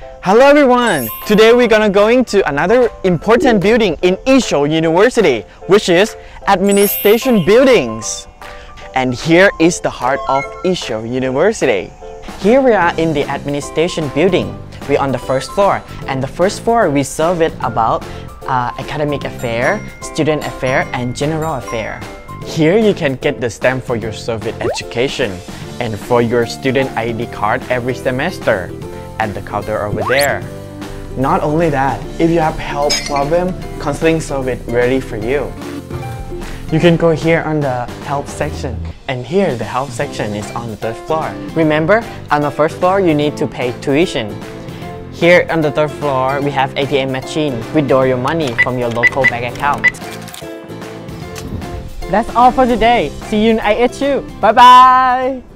Hello everyone! Today we're gonna going to another important building in I-Shou University, which is Administration Buildings. And here is the heart of I-Shou University. Here we are in the Administration Building. We're on the first floor, and the first floor we serve it about uh, academic affair, student affair, and general affair. Here you can get the stamp for your Soviet education and for your student ID card every semester at the counter over there. Not only that, if you have health problem, counseling service ready for you. You can go here on the help section. And here the help section is on the third floor. Remember, on the first floor you need to pay tuition. Here on the third floor, we have ATM machine. Withdraw your money from your local bank account. That's all for today. See you in IHU. Bye bye!